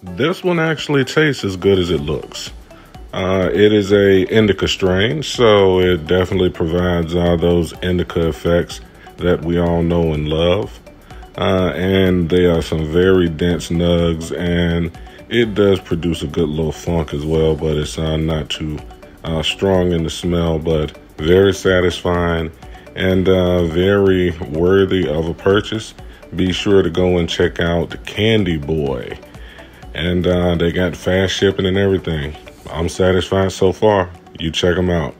This one actually tastes as good as it looks. Uh, it is a indica strain, so it definitely provides those indica effects that we all know and love. Uh, and they are some very dense nugs, and it does produce a good little funk as well, but it's uh, not too uh, strong in the smell, but very satisfying and uh, very worthy of a purchase. Be sure to go and check out the Kandy Boy, and uh, they got fast shipping and everything. I'm satisfied so far. You check them out.